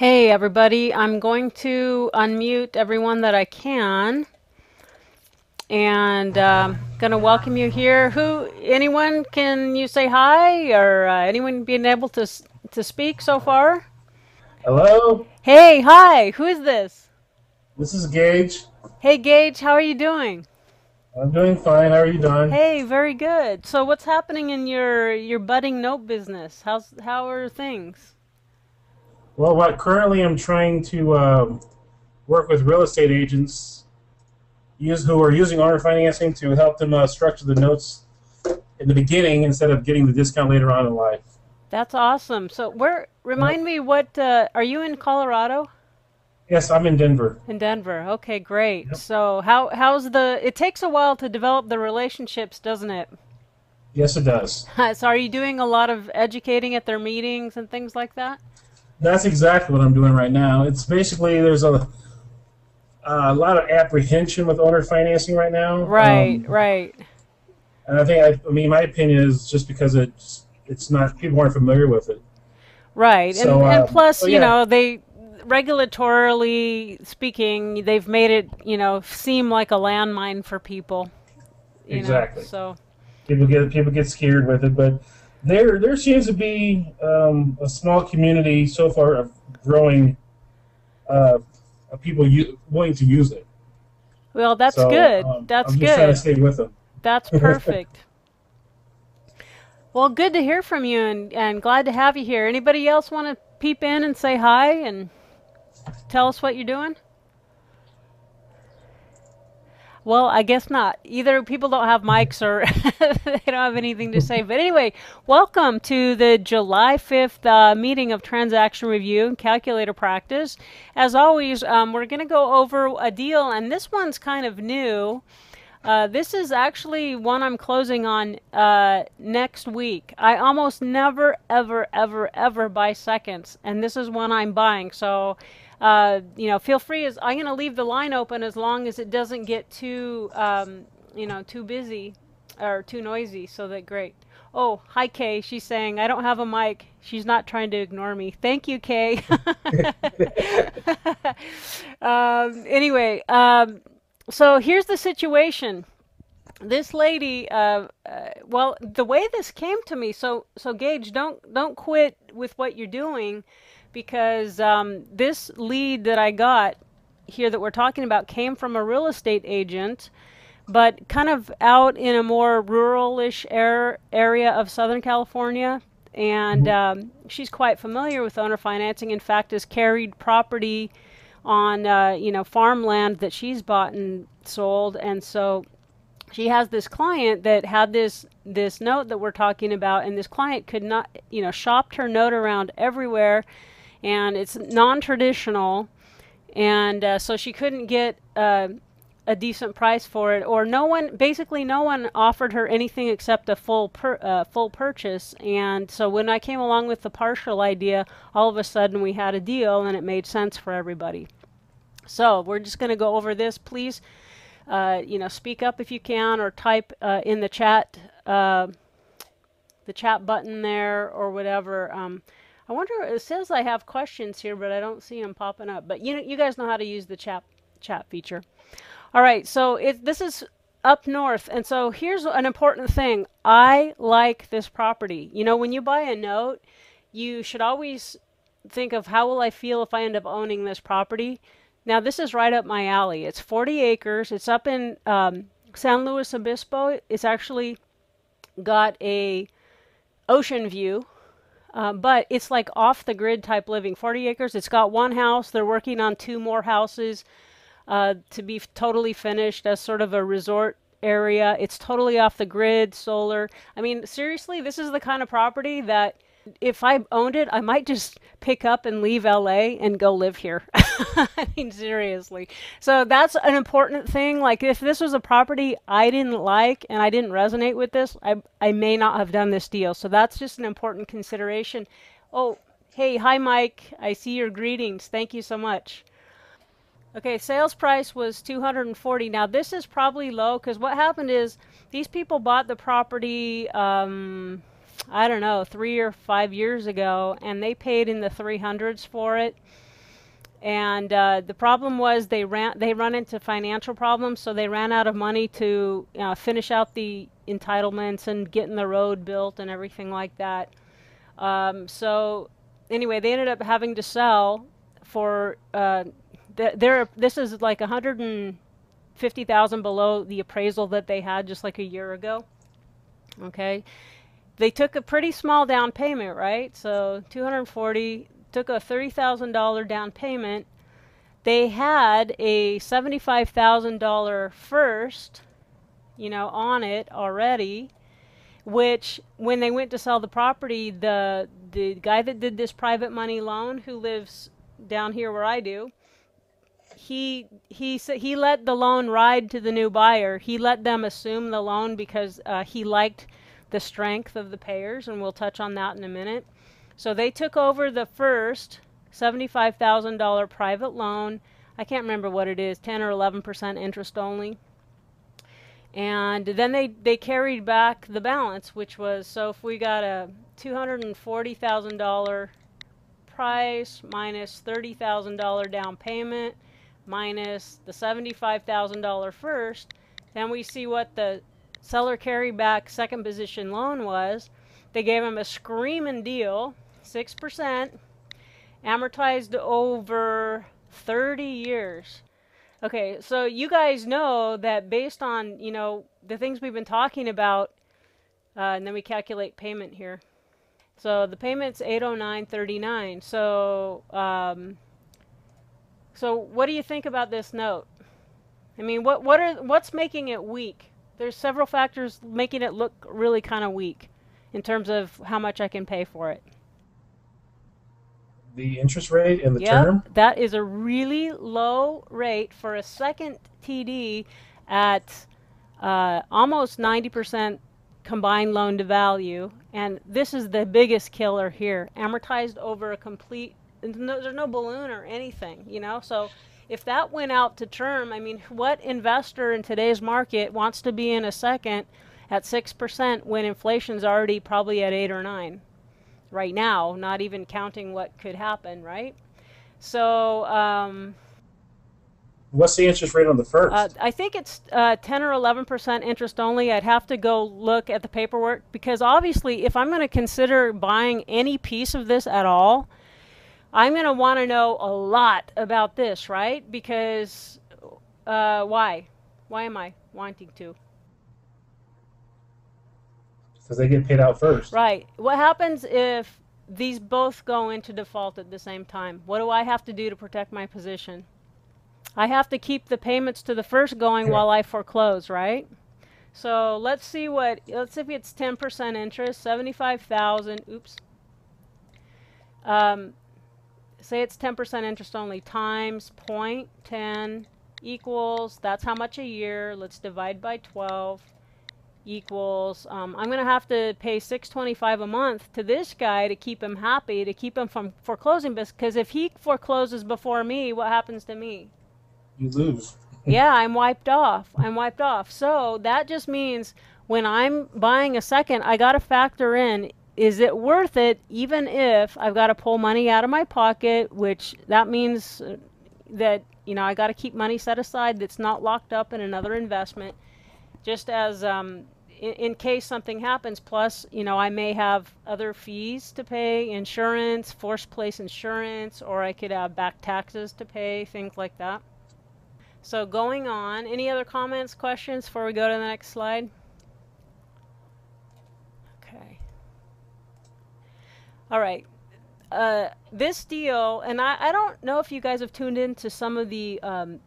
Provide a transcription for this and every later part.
Hey everybody, I'm going to unmute everyone that I can and um, gonna welcome you here. Who, anyone, can you say hi or uh, anyone being able to to speak so far? Hello, Hey, hi, who is this? this is Gage. Hey Gage, how are you doing? I'm doing fine. How are you doing? Hey, very good. So what's happening in your your budding note business? How's how are things? Well, what currently I'm trying to um, work with real estate agents use who are using owner financing to help them uh, structure the notes in the beginning instead of getting the discount later on in life. That's awesome. So where remind me what uh, are you in Colorado? Yes, I'm in Denver. In Denver. Okay, great. Yep. So how how's the it takes a while to develop the relationships, doesn't it? Yes, it does. So are you doing a lot of educating at their meetings and things like that? That's exactly what I'm doing right now. It's basically there's a, a lot of apprehension with owner financing right now, Right, um, right. and I think I, I mean my opinion is just because it's it's not people aren't familiar with it. Right. And So, and um, plus, so you know, they regulatorily speaking, they've made it, you know, seem like a landmine for people, you know. exactly. So, People get people get scared with it, but there there seems to be um, a small community so far of growing uh, of people u- willing to use it. well, that's So good. um, That's I'm just trying to good. stay with them. That's perfect. Well, good to hear from you and, and glad to have you here. Anybody else want to peep in and say hi and tell us what you're doing? Well, I guess not. Either people don't have mics or they don't have anything to say. But anyway, welcome to the July 5th uh, meeting of Transaction Review and Calculator Practice. As always, um, we're going to go over a deal, and this one's kind of new. Uh, this is actually one I'm closing on uh, next week. I almost never, ever, ever, ever buy seconds, and this is one I'm buying. So, uh, you know, feel free. As I'm going to leave the line open as long as it doesn't get too, um, you know, too busy or too noisy. So that great. Oh, hi Kay. She's saying I don't have a mic. She's not trying to ignore me. Thank you, Kay. um, anyway, um, so here's the situation this lady uh, uh, well the way this came to me so so gage don't don't quit with what you're doing because um, this lead that i got here that we're talking about came from a real estate agent but kind of out in a more ruralish air, area of southern california. And Mhm. um, she's quite familiar with owner financing. In fact has carried property on uh, you know farmland that she's bought and sold. And so she has this client that had this this note that we're talking about and this client could not you know shopped her note around everywhere and it's non-traditional and uh, so she couldn't get uh, a decent price for it or no one basically no one offered her anything except a full per, uh, full purchase and so when I came along with the partial idea all of a sudden we had a deal and it made sense for everybody so we're just going to go over this please uh, you know, speak up if you can, or type uh, in the chat, uh, the chat button there, or whatever. Um, I wonder. It says I have questions here, but I don't see them popping up. But you know, you guys know how to use the chat chat feature. All right, so it, this is up north, and so here's an important thing. I like this property. You know, when you buy a note, you should always think of how will I feel if I end up owning this property. Now, this is right up my alley. It's 40 acres. It's up in um, San Luis Obispo. It's actually got a ocean view, uh, but it's like off the grid type living. 40 acres. It's got one house. They're working on two more houses uh, to be totally finished as sort of a resort area. It's totally off the grid, solar. I mean, seriously, this is the kind of property that if I owned it, I might just pick up and leave LA and go live here. I mean, seriously. So that's an important thing. Like, if this was a property I didn't like and I didn't resonate with this, I, I may not have done this deal. So that's just an important consideration. Oh, hey, hi, Mike. I see your greetings. Thank you so much. Okay, sales price was 240. Now this is probably low because what happened is these people bought the property um I don't know, 3 or 5 years ago and they paid in the 300s for it. and uh, the problem was they ran they run into financial problems, so they ran out of money to uh, finish out the entitlements and getting the road built and everything like that. Um, so anyway, they ended up having to sell for uh, th-. This is like 150,000 below the appraisal that they had just like a year ago. Okay, they took a pretty small down payment, right? So 240 took a $30,000 down payment. They had a $75,000 first, you know, on it already, which when they went to sell the property, the the guy that did this private money loan who lives down here where I do, he he he let the loan ride to the new buyer. He let them assume the loan because uh, he liked the strength of the payers, and we'll touch on that in a minute. So they took over the first $75,000 private loan. I can't remember what it is, 10 or 11% interest only. And then they, they carried back the balance, which was so if we got a $240,000 price minus $30,000 down payment minus the $75,000 first, then we see what the seller carryback second position loan was. They gave him a screaming deal 6%, amortized over 30 years. Okay, so you guys know that based on, you know, the things we've been talking about, uh, and then we calculate payment here. So the payment's 809.39. So, um, so what do you think about this note? I mean, what what are what's making it weak? There's several factors making it look really kind of weak in terms of how much I can pay for it the interest rate and the yep, term? That is a really low rate for a second TD at uh, almost 90% combined loan to value. And this is the biggest killer here amortized over a complete, no, there's no balloon or anything, you know? So if that went out to term, I mean, what investor in today's market wants to be in a second at 6% when inflation's already probably at 8 or 9? right now, not even counting what could happen, right? So, um, what's the interest rate on the first? Uh, I think it's uh, 10 or 11 percent interest only. I'd have to go look at the paperwork because obviously, if I'm going to consider buying any piece of this at all, I'm going to want to know a lot about this, right? Because uh, why? Why am I wanting to? because they get paid out first. Right. What happens if these both go into default at the same time? What do I have to do to protect my position? I have to keep the payments to the first going while I foreclose, right? So let's see what, let's see if it's 10% interest, 75,000, oops. Um, say it's 10% interest only, times 0.10 equals, that's how much a year, let's divide by 12 equals um, I'm going to have to pay 625 a month to this guy to keep him happy to keep him from foreclosing because if he forecloses before me what happens to me? You lose. Yeah I'm wiped off I'm wiped off. So that just means when I'm buying a second I got to factor in is it worth it even if I've got to pull money out of my pocket which that means that you know I got to keep money set aside that's not locked up in another investment just as um, in, in, case something happens. Plus, you know, I may have other fees to pay, insurance, forced place insurance, or I could have back taxes to pay, things like that. So going on, any other comments, questions before we go to the next slide? Okay. All right. Uh, this deal, and I, I don't know if you guys have tuned in to some of the um,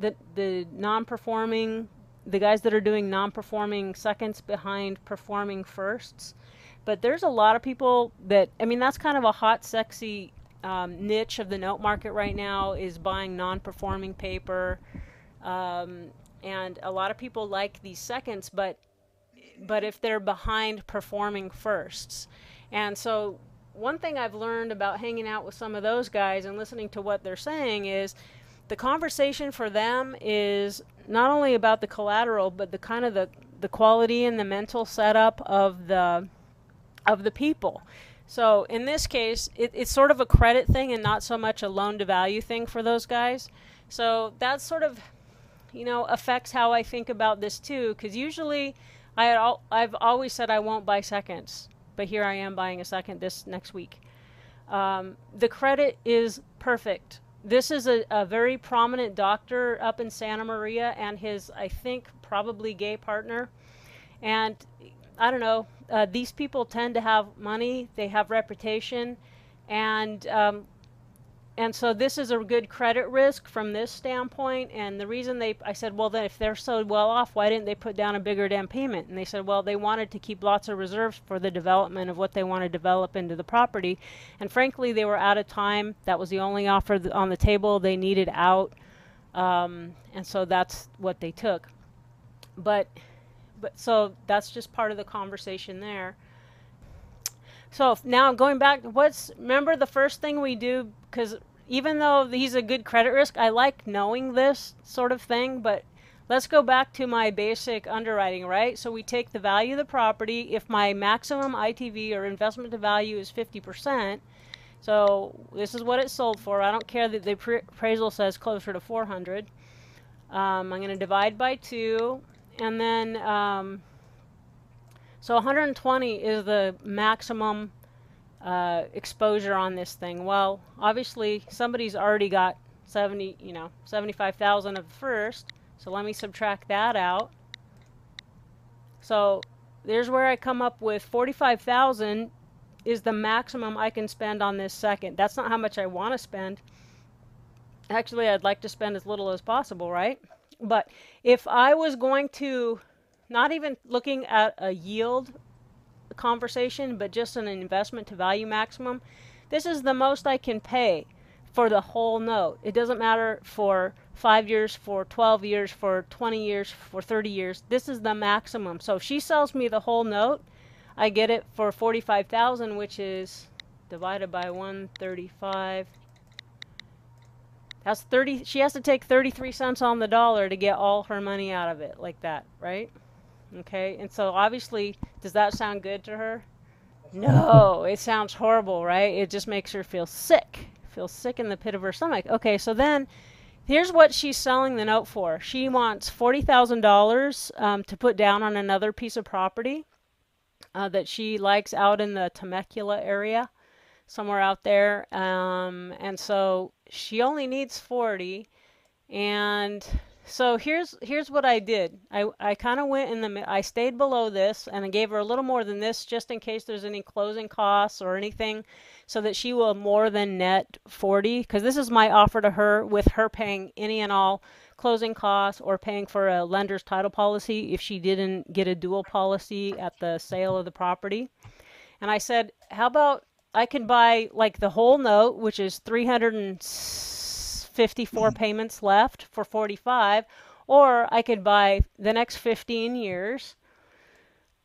the the non-performing the guys that are doing non-performing seconds behind performing firsts. But there's a lot of people that I mean that's kind of a hot, sexy um, niche of the note market right now is buying non-performing paper, um, and a lot of people like these seconds, but but if they're behind performing firsts, and so one thing I've learned about hanging out with some of those guys and listening to what they're saying is the conversation for them is not only about the collateral, but the kind of the, the quality and the mental setup of the of the people. So in this case, it, it's sort of a credit thing and not so much a loan to value thing for those guys. So that sort of, you know, affects how I think about this too. Because usually, I al- I've always said I won't buy seconds, but here I am buying a second this next week. Um, the credit is perfect. This is a, a very prominent doctor up in Santa Maria and his, I think, probably gay partner. And I don't know, uh, these people tend to have money, they have reputation, and um, and so this is a good credit risk from this standpoint. And the reason they, I said, well, then if they're so well off, why didn't they put down a bigger down payment? And they said, well, they wanted to keep lots of reserves for the development of what they want to develop into the property. And frankly, they were out of time. That was the only offer on the table. They needed out, um, and so that's what they took. But, but so that's just part of the conversation there. So now going back, what's remember the first thing we do because even though he's a good credit risk, I like knowing this sort of thing. But let's go back to my basic underwriting, right? So we take the value of the property. If my maximum ITV or investment to value is 50%, so this is what it sold for. I don't care that the appraisal says closer to 400. Um, I'm going to divide by two, and then um, so 120 is the maximum uh, exposure on this thing. Well, obviously somebody's already got 70, you know, 75,000 of the first. So let me subtract that out. So there's where I come up with 45,000 is the maximum I can spend on this second. That's not how much I want to spend. Actually, I'd like to spend as little as possible, right? But if I was going to not even looking at a yield conversation, but just an investment to value maximum, this is the most I can pay for the whole note. It doesn't matter for five years, for 12 years, for 20 years, for 30 years. This is the maximum. So if she sells me the whole note, I get it for 45,000, which is divided by 135. That's 30. She has to take 33 cents on the dollar to get all her money out of it, like that, right? Okay, and so obviously, does that sound good to her? No, it sounds horrible, right? It just makes her feel sick, feel sick in the pit of her stomach. Okay, so then here's what she's selling the note for. She wants forty thousand um, dollars to put down on another piece of property uh, that she likes out in the Temecula area, somewhere out there. Um, and so she only needs forty, and so here's here's what I did. I, I kind of went in the I stayed below this and I gave her a little more than this just in case there's any closing costs or anything so that she will more than net 40 because this is my offer to her with her paying any and all closing costs or paying for a lender's title policy if she didn't get a dual policy at the sale of the property. And I said, "How about I can buy like the whole note which is 300 and 54 payments left for 45, or I could buy the next 15 years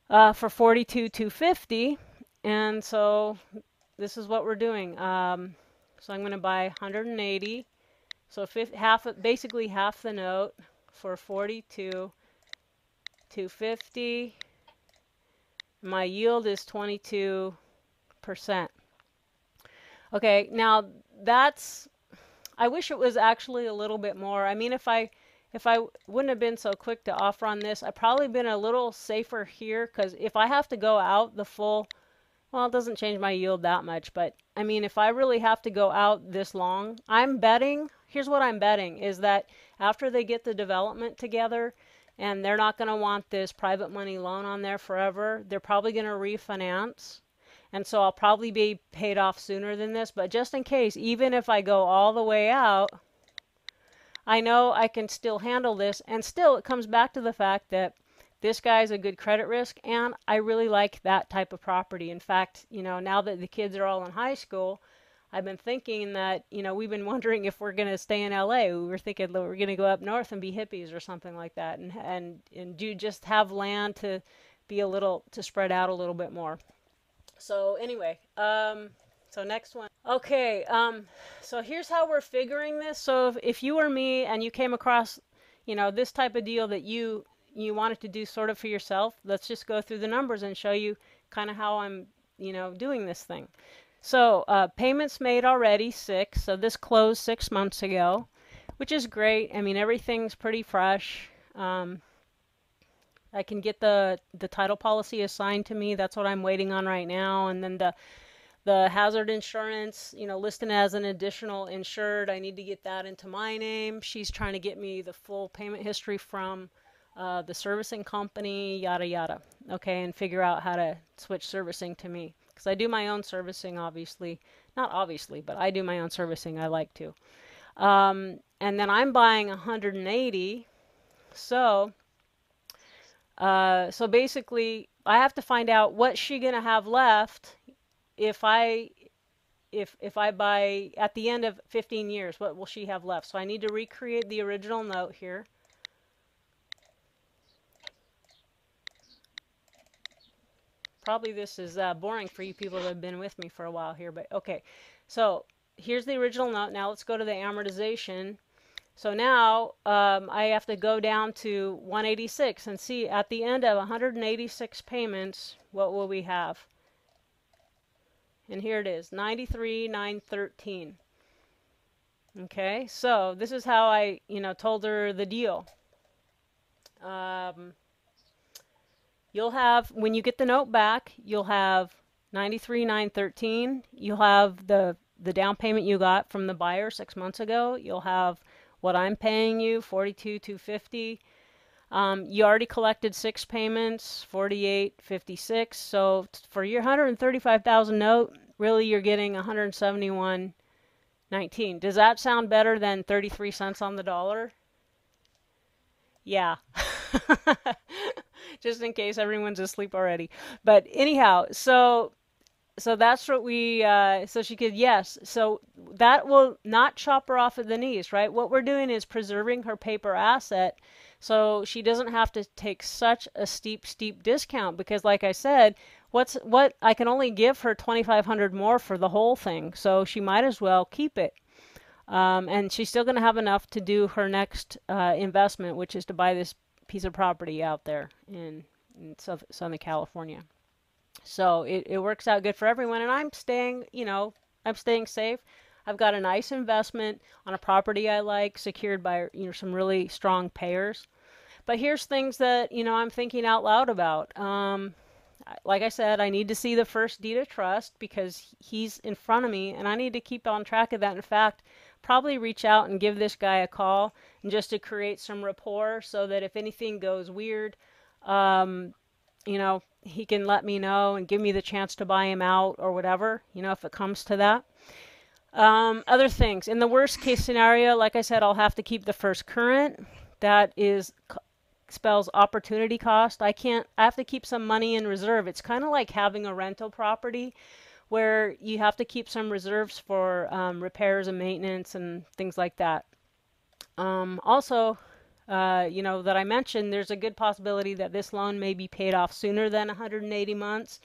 uh, for 42 250 and so this is what we're doing. Um, so I'm going to buy 180 so half basically half the note for 42 250 my yield is 22 percent. Okay now that's I wish it was actually a little bit more. I mean, if I if I wouldn't have been so quick to offer on this, I'd probably been a little safer here because if I have to go out the full, well, it doesn't change my yield that much. But I mean, if I really have to go out this long, I'm betting. Here's what I'm betting is that after they get the development together, and they're not going to want this private money loan on there forever, they're probably going to refinance and so I'll probably be paid off sooner than this. But just in case, even if I go all the way out, I know I can still handle this. And still, it comes back to the fact that this guy's a good credit risk, and I really like that type of property. In fact, you know, now that the kids are all in high school, I've been thinking that, you know, we've been wondering if we're going to stay in LA. We were thinking that we're going to go up north and be hippies or something like that and and and do just have land to be a little to spread out a little bit more. So anyway, um, so next one. Okay, um, so here's how we're figuring this. So if, if you were me and you came across, you know, this type of deal that you you wanted to do sort of for yourself, let's just go through the numbers and show you kind of how I'm you know, doing this thing. So uh, payments made already six. So this closed six months ago, which is great. I mean, everything's pretty fresh. Um, I can get the the title policy assigned to me. That's what I'm waiting on right now, and then the the hazard insurance, you know, listed as an additional insured. I need to get that into my name. She's trying to get me the full payment history from uh, the servicing company, yada yada. Okay, and figure out how to switch servicing to me because I do my own servicing, obviously. Not obviously, but I do my own servicing. I like to. Um, and then I'm buying 180. So, uh, so basically, I have to find out what's she gonna have left if I if if I buy at the end of 15 years, what will she have left? So I need to recreate the original note here. Probably this is uh, boring for you people that have been with me for a while here, but okay. So here's the original note. Now let's go to the amortization. So now um, I have to go down to 186 and see at the end of 186 payments, what will we have? And here it is, 93, 913. Okay, so this is how I, you know, told her the deal. Um, you'll have, when you get the note back, you'll have 93, 913. You'll have the, the down payment you got from the buyer six months ago. You'll have what I'm paying you, 42, 250. Um, you already collected six payments, 48, 56. So for your 135,000 note, really you're getting 171.19. Does that sound better than 33 cents on the dollar? Yeah. Just in case everyone's asleep already. But anyhow, so so that's what we uh, so she could yes so that will not chop her off at the knees right? What we're doing is preserving her paper asset so she doesn't have to take such a steep steep discount because like i said what's what i can only give her 2500 more for the whole thing so she might as well keep it. Um, and she's still going to have enough to do her next uh, investment which is to buy this piece of property out there in, in southern california so it, it works out good for everyone. And I'm staying, you know, I'm staying safe. I've got a nice investment on a property I like, secured by you know some really strong payers. But here's things that you know I'm thinking out loud about. Um, like I said, I need to see the first deed of trust because he's in front of me, and I need to keep on track of that. In fact, probably reach out and give this guy a call, and just to create some rapport, so that if anything goes weird, um, you know, he can let me know and give me the chance to buy him out or whatever, you know, if it comes to that. Um, other things. In the worst case scenario, like I said, I'll have to keep the first current. That is spells opportunity cost. I can't I have to keep some money in reserve. It's kind of like having a rental property where you have to keep some reserves for um, repairs and maintenance and things like that. Um, also, uh, you know, that I mentioned, there's a good possibility that this loan may be paid off sooner than 180 months.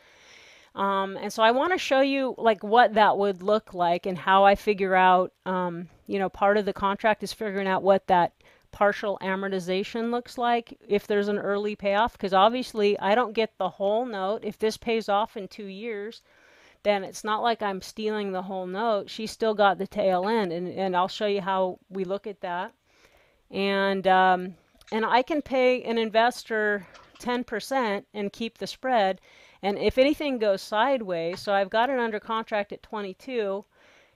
Um, and so I want to show you like what that would look like and how I figure out, um, you know, part of the contract is figuring out what that partial amortization looks like if there's an early payoff. Because obviously I don't get the whole note. If this pays off in two years, then it's not like I'm stealing the whole note. She still got the tail end. And, and I'll show you how we look at that and um, and I can pay an investor 10% and keep the spread. And if anything goes sideways, so I've got it under contract at 22,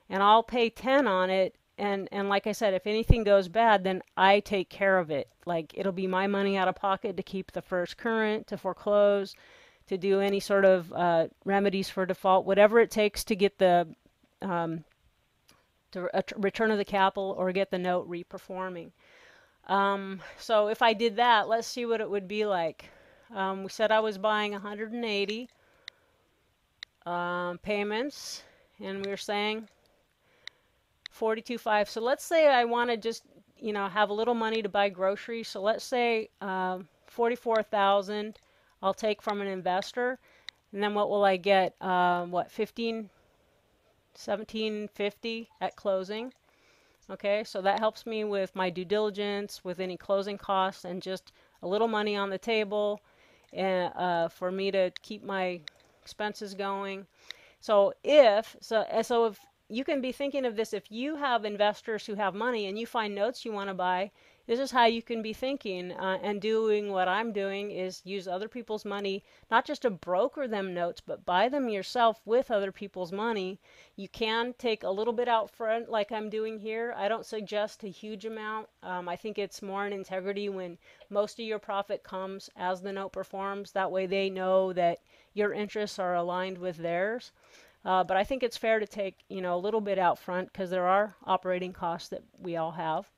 and I'll pay 10 on it. And and like I said, if anything goes bad, then I take care of it. Like it'll be my money out of pocket to keep the first current, to foreclose, to do any sort of uh, remedies for default, whatever it takes to get the um, to a return of the capital or get the note reperforming. Um, so if I did that, let's see what it would be like. Um, we said I was buying 180 um, payments, and we were saying 42.5. So let's say I want to just, you know, have a little money to buy groceries. So let's say um, 44,000 I'll take from an investor, and then what will I get? Uh, what 15, 1750 at closing. Okay, so that helps me with my due diligence, with any closing costs, and just a little money on the table and, uh, for me to keep my expenses going. So if so, so if you can be thinking of this if you have investors who have money and you find notes you want to buy this is how you can be thinking uh, and doing what i'm doing is use other people's money not just to broker them notes but buy them yourself with other people's money. You can take a little bit out front like i'm doing here. I don't suggest a huge amount. Um, i think it's more an integrity when most of your profit comes as the note performs. That way they know that your interests are aligned with theirs. Uh, but I think it's fair to take you know a little bit out front because there are operating costs that we all have.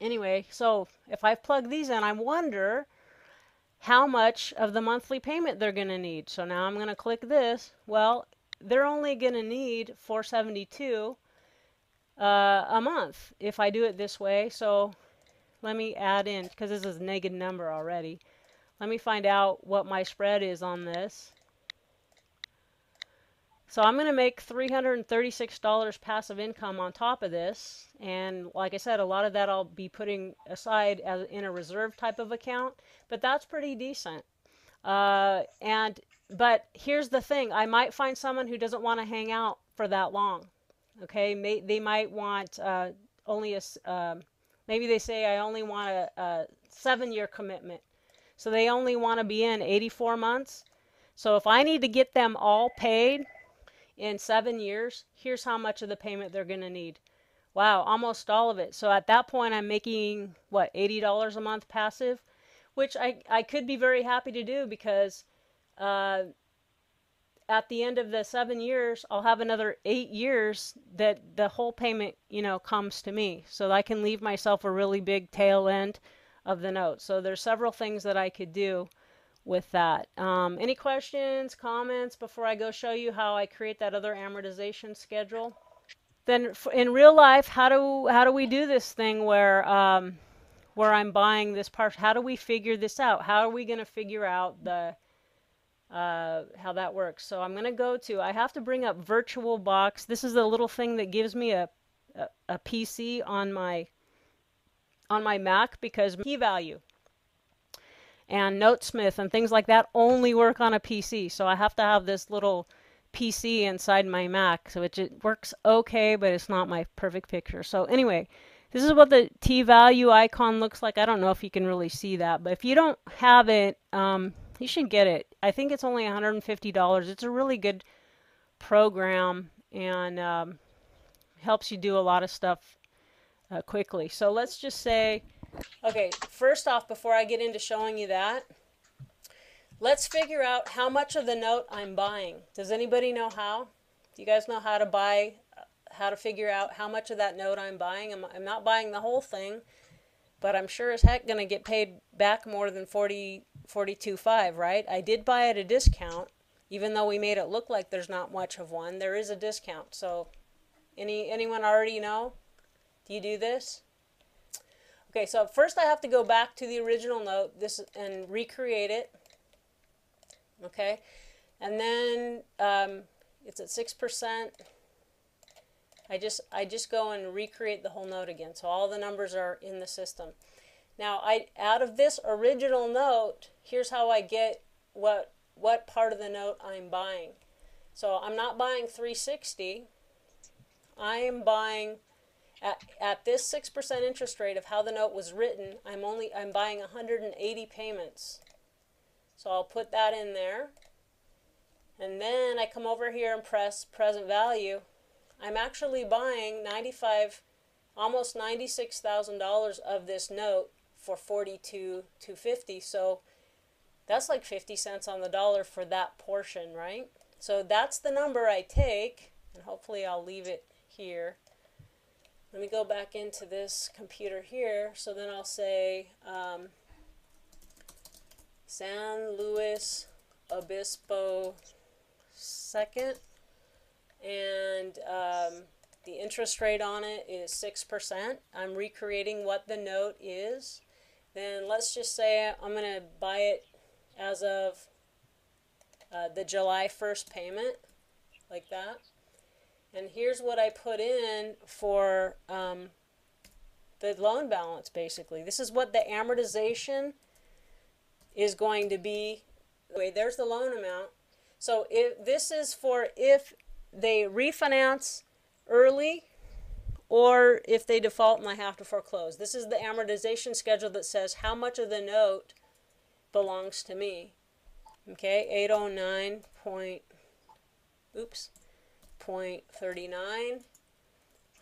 Anyway, so if I plug these in, I wonder how much of the monthly payment they're going to need. So now I'm going to click this. Well, they're only going to need 472 uh, a month if I do it this way. So let me add in because this is a negative number already. Let me find out what my spread is on this. So I'm going to make $336 passive income on top of this. And like I said, a lot of that I'll be putting aside as in a reserve type of account, but that's pretty decent. Uh, and but here's the thing: I might find someone who doesn't want to hang out for that long. Okay, May, they might want uh, only a um, maybe they say I only want a, a seven-year commitment, so they only want to be in 84 months. So if I need to get them all paid in seven years, here's how much of the payment they're going to need. Wow, almost all of it. So at that point, I'm making, what, $80 a month passive, which I, I could be very happy to do because uh, at the end of the seven years, I'll have another eight years that the whole payment, you know, comes to me. So I can leave myself a really big tail end of the note. So there's several things that I could do with that. Um, any questions, comments before I go show you how I create that other amortization schedule? Then in real life, how do how do we do this thing where um, where I'm buying this part? How do we figure this out? How are we going to figure out the uh, how that works? So I'm going to go to I have to bring up VirtualBox. This is the little thing that gives me a, a, a PC on my on my Mac because T value and Notesmith and things like that only work on a PC. So I have to have this little PC inside my Mac. So it, it works okay, but it's not my perfect picture. So anyway, this is what the T-value icon looks like. I don't know if you can really see that, but if you don't have it, um, you should get it. I think it's only $150. It's a really good program and um, helps you do a lot of stuff uh, quickly. So let's just say Okay, first off, before I get into showing you that, let's figure out how much of the note I'm buying. Does anybody know how? Do you guys know how to buy, uh, how to figure out how much of that note I'm buying? I'm, I'm not buying the whole thing, but I'm sure as heck going to get paid back more than 40, 42.5, right? I did buy at a discount, even though we made it look like there's not much of one. There is a discount, so any anyone already know? Do you do this? Okay, so first I have to go back to the original note this and recreate it. Okay, and then um, it's at six percent. I just I just go and recreate the whole note again, so all the numbers are in the system. Now I out of this original note, here's how I get what what part of the note I'm buying. So I'm not buying 360. I am buying at, at this 6% interest rate of how the note was written, I'm only I'm buying 180 payments. So I'll put that in there. And then I come over here and press present value. I'm actually buying 95 almost $96,000 of this note for 42 250 so that's like 50 cents on the dollar for that portion right so that's the number I take and hopefully I'll leave it here let me go back into this computer here. So then I'll say um, San Luis Obispo second. And um, the interest rate on it is 6%. I'm recreating what the note is. Then let's just say I'm going to buy it as of uh, the July 1st payment, like that. And here's what I put in for um, the loan balance, basically. This is what the amortization is going to be. Wait, there's the loan amount. So if this is for if they refinance early or if they default and I have to foreclose. This is the amortization schedule that says how much of the note belongs to me. Okay, 809 point, oops, point 39,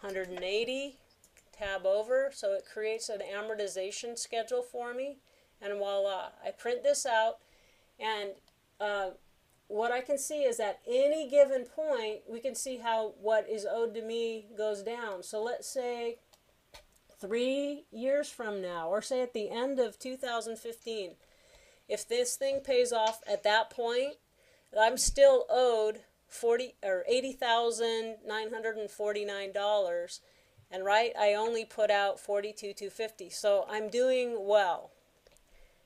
180, tab over, so it creates an amortization schedule for me, and voila, I print this out, and uh, what I can see is at any given point, we can see how what is owed to me goes down. So let's say three years from now, or say at the end of 2015, if this thing pays off at that point, I'm still owed forty or eighty thousand nine hundred and forty nine dollars, and right, I only put out forty two two fifty. So I'm doing well.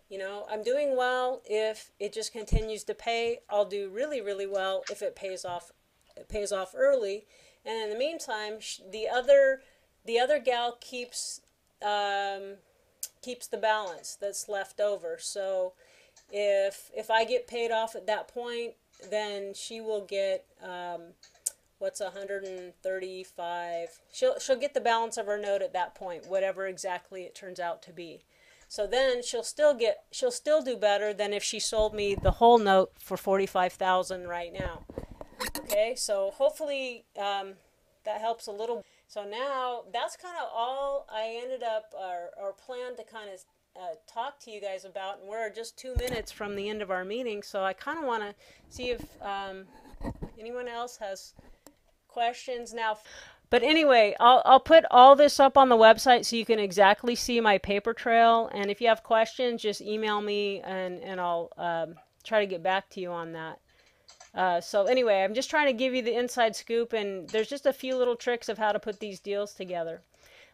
You know, I'm doing well if it just continues to pay. I'll do really, really well if it pays off. It pays off early, and in the meantime, the other, the other gal keeps um, keeps the balance that's left over. So, if if I get paid off at that point, then she will get um, what's 135. She'll she'll get the balance of her note at that point, whatever exactly it turns out to be. So then she'll still get she'll still do better than if she sold me the whole note for 45,000 right now. Okay, so hopefully um, that helps a little. So now that's kind of all I ended up or, or planned to kind of uh, talk to you guys about, and we're just two minutes from the end of our meeting. So I kind of want to see if um, anyone else has questions now. But anyway, I'll, I'll put all this up on the website so you can exactly see my paper trail. And if you have questions, just email me and, and I'll um, try to get back to you on that. Uh, so anyway, I'm just trying to give you the inside scoop, and there's just a few little tricks of how to put these deals together.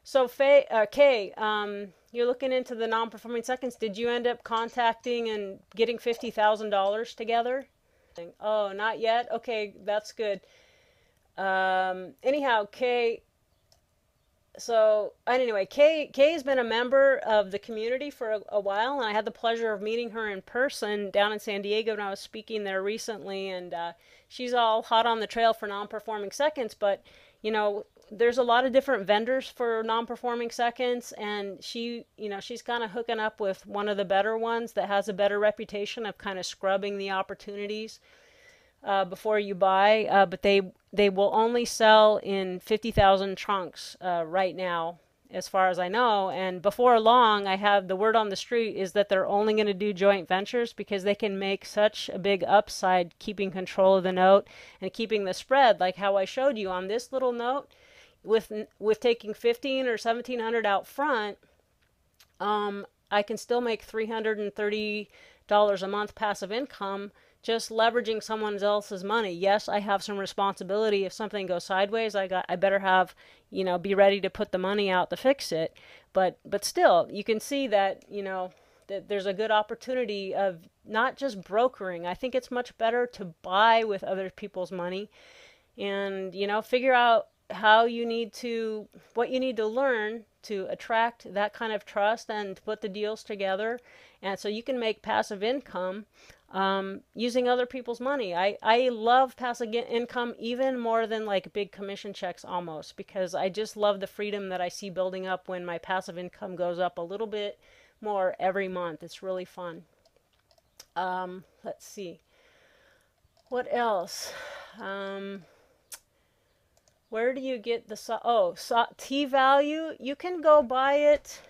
So Faye, uh, Kay, um, you're looking into the non-performing seconds. Did you end up contacting and getting fifty thousand dollars together? Oh, not yet. Okay, that's good. Um, anyhow, Kay. So anyway, Kay Kay has been a member of the community for a, a, while, and I had the pleasure of meeting her in person down in San Diego when I was speaking there recently. And uh, she's all hot on the trail for non-performing seconds, but you know, there's a lot of different vendors for non-performing seconds, and she, you know, she's kind of hooking up with one of the better ones that has a better reputation of kind of scrubbing the opportunities uh, before you buy, uh, but they they will only sell in 50,000 trunks uh, right now, as far as I know. And before long, I have the word on the street is that they're only going to do joint ventures because they can make such a big upside keeping control of the note and keeping the spread, like how I showed you on this little note, with with taking 15 or 1700 out front. Um, I can still make $330 a month passive income just leveraging someone else's money. Yes, I have some responsibility if something goes sideways. I got I better have, you know, be ready to put the money out to fix it. But but still, you can see that, you know, that there's a good opportunity of not just brokering. I think it's much better to buy with other people's money and, you know, figure out how you need to what you need to learn to attract that kind of trust and put the deals together and so you can make passive income um, using other people's money. I, I love passive income even more than like big commission checks almost because I just love the freedom that I see building up when my passive income goes up a little bit more every month. It's really fun. Um, let's see. What else? Um, where do you get the so oh so T value? You can go buy it.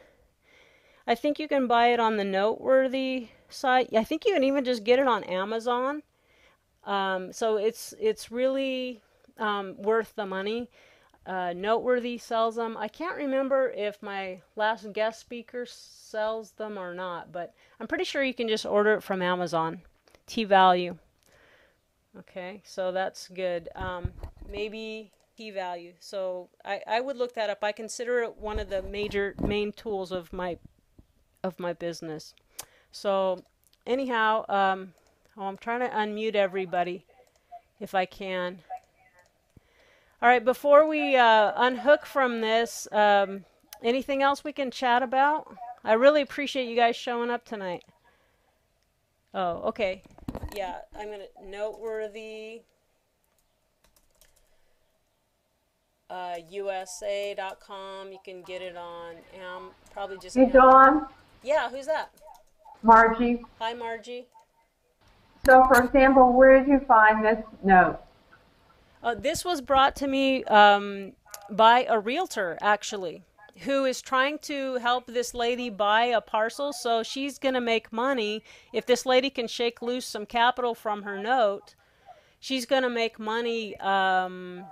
I think you can buy it on the Noteworthy site. I think you can even just get it on Amazon. Um, so it's it's really um, worth the money. Uh, Noteworthy sells them. I can't remember if my last guest speaker sells them or not, but I'm pretty sure you can just order it from Amazon. T value. Okay, so that's good. Um, maybe T value. So I, I would look that up. I consider it one of the major main tools of my of my business. So anyhow, um, oh, I'm trying to unmute everybody if I can. All right, before we uh, unhook from this, um, anything else we can chat about? I really appreciate you guys showing up tonight. Oh, okay. yeah, I'm gonna noteworthy. Uh, USA.com. You can get it on. Um, probably just. Hey, Dawn, Yeah, who's that? Margie. Hi, Margie. So, for example, where did you find this note? Uh, this was brought to me um, by a realtor, actually, who is trying to help this lady buy a parcel. So she's going to make money. If this lady can shake loose some capital from her note, she's going to make money, um,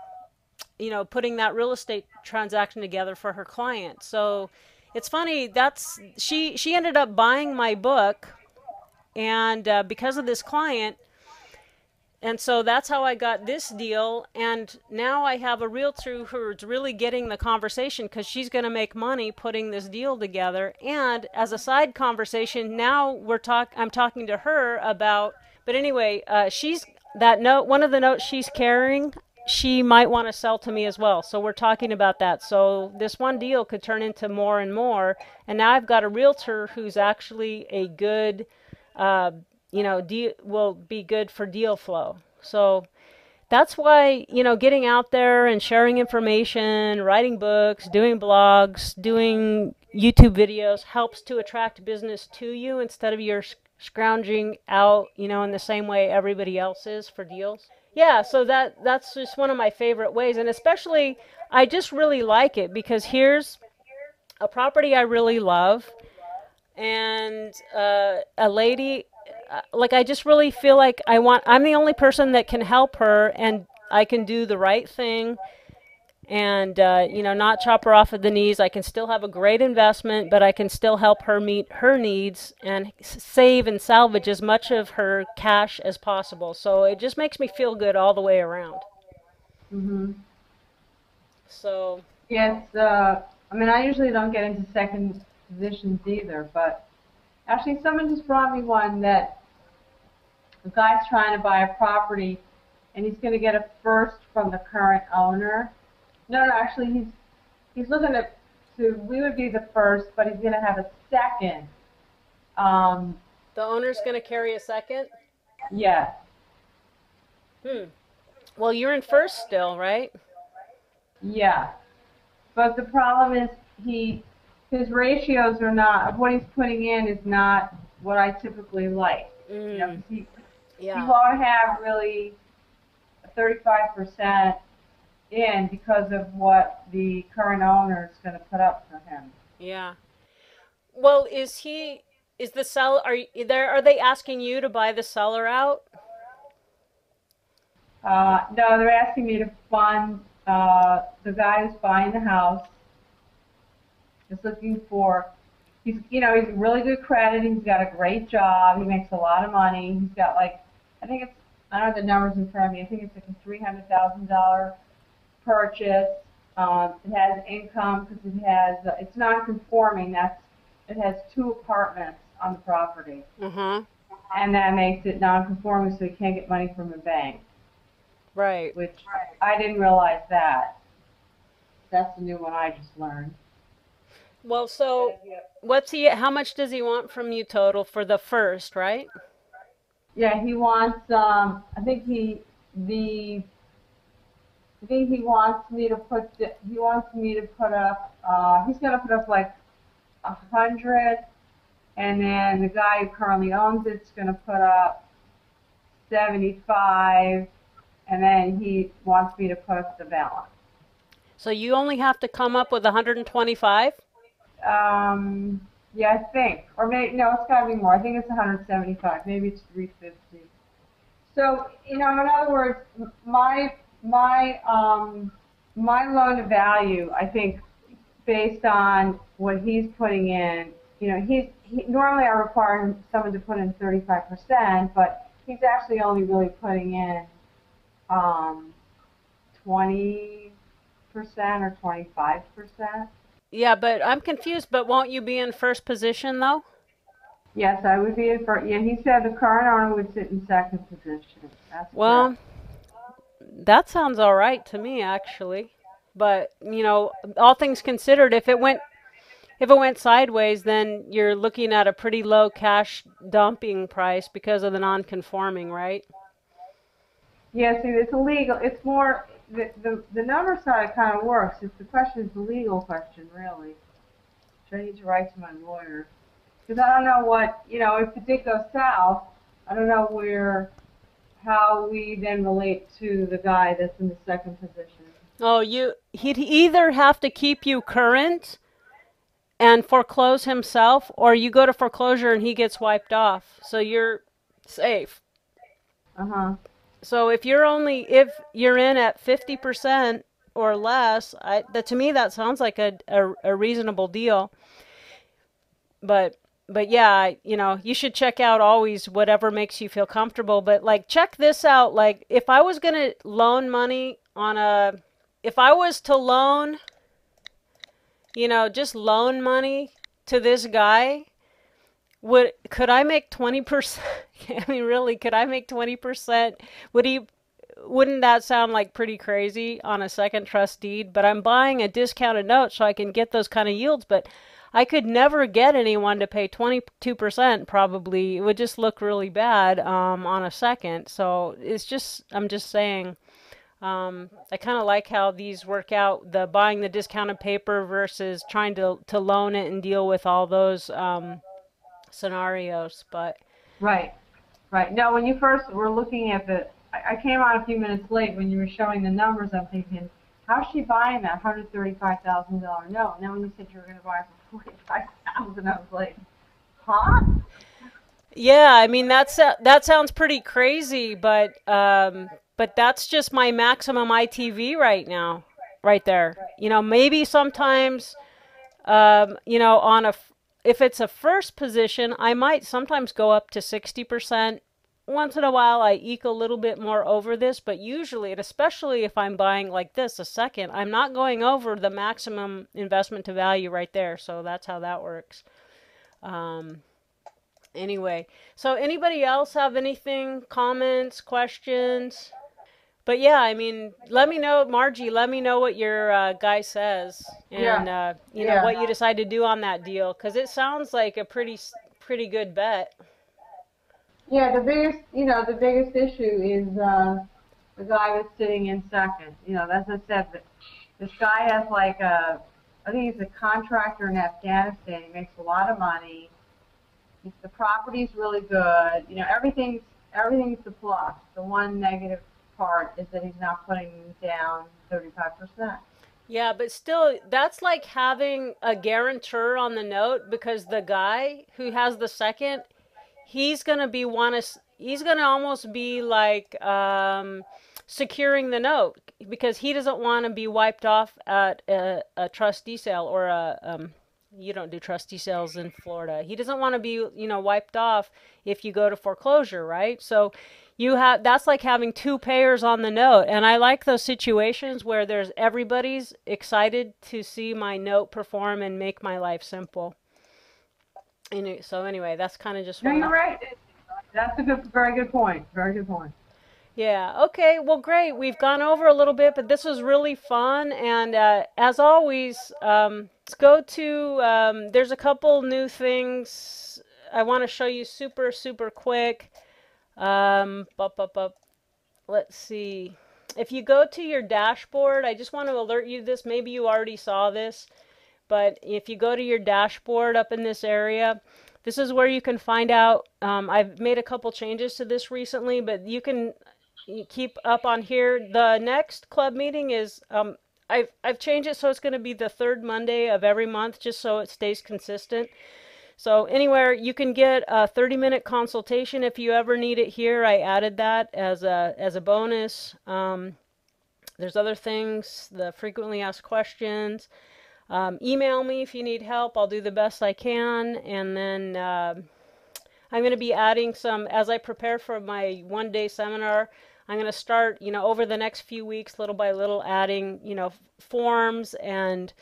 you know, putting that real estate transaction together for her client. So it's funny. That's she. She ended up buying my book, and uh, because of this client, and so that's how I got this deal. And now I have a realtor who's really getting the conversation because she's going to make money putting this deal together. And as a side conversation, now we're talk. I'm talking to her about. But anyway, uh, she's that note. One of the notes she's carrying, she might want to sell to me as well. So we're talking about that. So this one deal could turn into more and more. And now I've got a realtor who's actually a good. Uh, you know, de- will be good for deal flow. So that's why, you know, getting out there and sharing information, writing books, doing blogs, doing YouTube videos helps to attract business to you instead of your scrounging out, you know, in the same way everybody else is for deals. Yeah, so that that's just one of my favorite ways and especially I just really like it because here's a property I really love and uh, a lady uh, like I just really feel like I want I'm the only person that can help her and I can do the right thing and uh, you know not chop her off at the knees. I can still have a great investment but I can still help her meet her needs and save and salvage as much of her cash as possible. So it just makes me feel good all the way around. Hmm so Yes, uh, I mean, I usually don't get into second positions either, but actually someone just brought me one that a guy's trying to buy a property and he's going to get a first from the current owner. No, no, actually he's he's looking to, to we would be the first, but he's going to have a second. Um, the owner's going to carry a second yes. hmm well you're in first still right Yeah. But the problem is he his ratios are not of what he's putting in is not what I typically like. You know, mm, he, yeah won't have really 35% in because of what the current owner is going to put up for him. yeah Well, is he is the seller are you there are they asking you to buy the seller out? Uh, no, they're asking me to fund uh, the guy who's buying the house. Is looking for. He's, you know, he's really good credit. He's got a great job. He makes a lot of money. He's got like, I think it's, I don't have the numbers in front of me. I think it's like a three hundred thousand dollar purchase. Um, it has income because it has, uh, it's non-conforming. That's, it has two apartments on the property, Uh-huh. and that makes it non-conforming, so he can't get money from a bank Right. which I didn't realize that. That's the new one I just learned. Well, so what's he how much does he want from you total for the first, right? Yeah, he wants. Um, I think he the. Think he wants me to put. The, he wants me to put up. Uh, he's gonna put up like a hundred, and then the guy who currently owns it's gonna put up seventy-five, and then he wants me to put up the balance. So you only have to come up with 125? Um, yeah, I think, or maybe no, it's got to be more. I think it's 175. Maybe it's 350. So you know, in other words, my my um my loan to value, I think, based on what he's putting in, you know, he's he, normally I require someone to put in 35%, but he's actually only really putting in um 20% or 25%. Yeah, but I'm confused, but won't you be in first position though? Yes, I would be in first. yeah, he said the current owner would sit in second position. That's Well, correct. That sounds all right to me actually. But, you know, all things considered, if it went if it went sideways, then you're looking at a pretty low cash dumping price because of the non-conforming, right? Yeah, see, it's illegal. It's more the the, the number side kind of works. It's the question is the legal question, really. Which I need to write to my lawyer because I don't know what you know. If it did go south, I don't know where how we then relate to the guy that's in the second position. Oh, you he'd either have to keep you current and foreclose himself, or you go to foreclosure and he gets wiped off. So you're safe. Uh huh. So if you're only if you're in at fifty percent or less, I that to me that sounds like a, a, a reasonable deal. But but yeah, you know, you should check out always whatever makes you feel comfortable. But like check this out. Like if I was gonna loan money on a if I was to loan you know, just loan money to this guy, would could I make 20%? I mean, really, could I make 20%? Would he wouldn't that sound like pretty crazy on a second trust deed? But I'm buying a discounted note so I can get those kind of yields, but I could never get anyone to pay 22% probably. It would just look really bad um, on a second. So it's just, I'm just saying, um, I kind of like how these work out, the buying the discounted paper versus trying to, to loan it and deal with all those um, scenarios. But Right, right. No, when you first were looking at the, I came on a few minutes late when you were showing the numbers. I'm thinking, how's she buying that hundred thirty-five thousand dollar note? And then when you said you were going to buy it I was like, huh? yeah, I mean that's uh, that sounds pretty crazy, but um, but that's just my maximum ITV right now, right there. You know, maybe sometimes, um, you know, on a if it's a first position, I might sometimes go up to sixty percent. Once in a while, I eke a little bit more over this, but usually, and especially if I'm buying like this, a second, I'm not going over the maximum investment to value right there. So that's how that works. Um, anyway, so anybody else have anything, comments, questions? But yeah, I mean, let me know, Margie. Let me know what your uh, guy says, and Yeah. uh, you know Yeah. what you decide to do on that deal, because it sounds like a pretty pretty good bet. Yeah, the biggest, you know, the biggest issue is uh, the guy that's sitting in second. You know, as I said, this guy has like a, I think he's a contractor in Afghanistan. He makes a lot of money. The property's really good. You know, everything's everything's the plus. The one negative part is that he's not putting down 35%. Yeah, but still, that's like having a guarantor on the note because the guy who has the second, he's gonna be want to, he's gonna almost be like um, securing the note because he doesn't want to be wiped off at a, a trustee sale or a um, you don't do trustee sales in Florida. He doesn't want to be, you know, wiped off if you go to foreclosure, right? So you have that's like having two payers on the note. And I like those situations where there's everybody's excited to see my note perform and make my life simple. And so anyway, that's kind of just No, you're I- right. That's a good, very good point. Very good point. Yeah, okay. Well, great. We've gone over a little bit, but this was really fun. And uh, as always, um, let's go to, um, there's a couple new things I want to show you super, super quick. Um. Let's see. If you go to your dashboard, I just want to alert you this. Maybe you already saw this, but if you go to your dashboard up in this area, this is where you can find out. Um, I've made a couple changes to this recently, but you can keep up on here. The next club meeting is um, I've I've changed it so it's going to be the third Monday of every month, just so it stays consistent. So anywhere you can get a 30 minute consultation if you ever need it here. I added that as a as a bonus. Um, there's other things, the frequently asked questions. Um, email me if you need help. I'll do the best I can. And then uh, I'm going to be adding some as I prepare for my one day seminar. I'm going to start, you know, over the next few weeks, little by little, adding, you know, forms and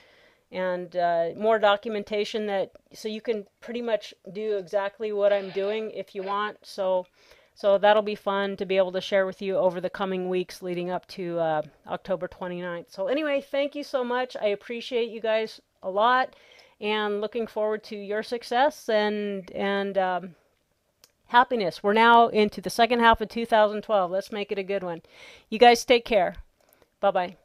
and uh, more documentation that so you can pretty much do exactly what I'm doing if you want. So so that'll be fun to be able to share with you over the coming weeks leading up to uh, October 29th. So, anyway, thank you so much. I appreciate you guys a lot and looking forward to your success and, and, um, happiness. We're now into the second half of 2012. Let's make it a good one. You guys take care. Bye bye.